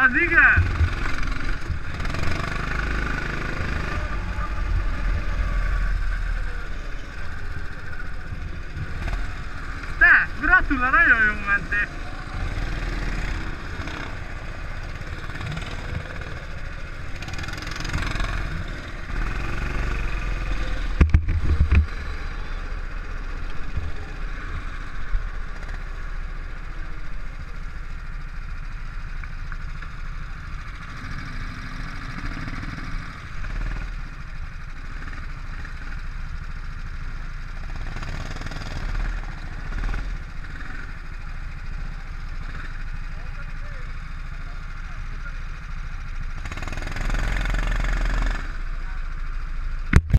Ó, liga!